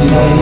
Bye.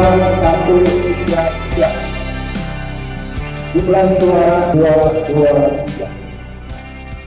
Dua satu tiga tiga jumlah suara dua dua tiga